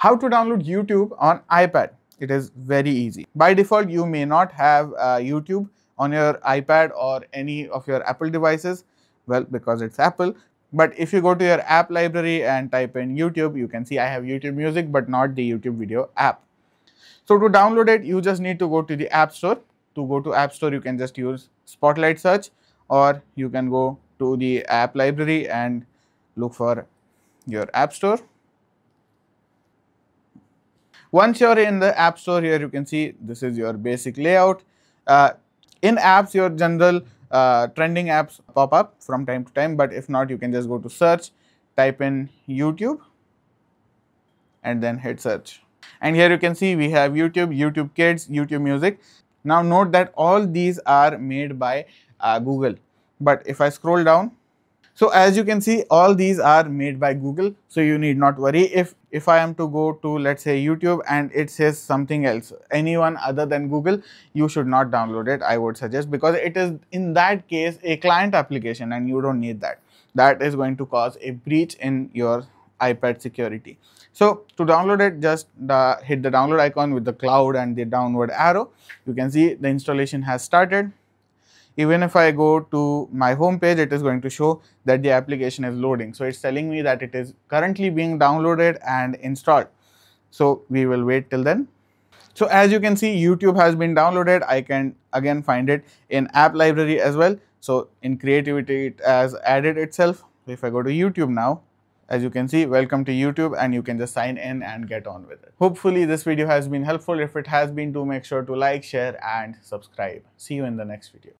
How to download YouTube on iPad? It is very easy. By default, you may not have uh, YouTube on your iPad or any of your Apple devices. Well, because it's Apple. But if you go to your app library and type in YouTube, you can see I have YouTube Music, but not the YouTube video app. So to download it, you just need to go to the App Store. To go to App Store, you can just use Spotlight search or you can go to the app library and look for your App Store. Once you're in the App Store here, you can see this is your basic layout. Uh, in apps, your general uh, trending apps pop up from time to time, but if not, you can just go to search, type in YouTube and then hit search. And here you can see we have YouTube, YouTube Kids, YouTube Music. Now note that all these are made by uh, Google. But if I scroll down, so as you can see, all these are made by Google. So you need not worry if, if I am to go to let's say YouTube and it says something else, anyone other than Google, you should not download it, I would suggest because it is in that case a client application and you don't need that. That is going to cause a breach in your iPad security. So to download it, just the, hit the download icon with the cloud and the downward arrow. You can see the installation has started. Even if I go to my home page, it is going to show that the application is loading. So it's telling me that it is currently being downloaded and installed. So we will wait till then. So as you can see, YouTube has been downloaded. I can again find it in app library as well. So in creativity, it has added itself. If I go to YouTube now, as you can see, welcome to YouTube and you can just sign in and get on with it. Hopefully this video has been helpful. If it has been, do make sure to like, share and subscribe. See you in the next video.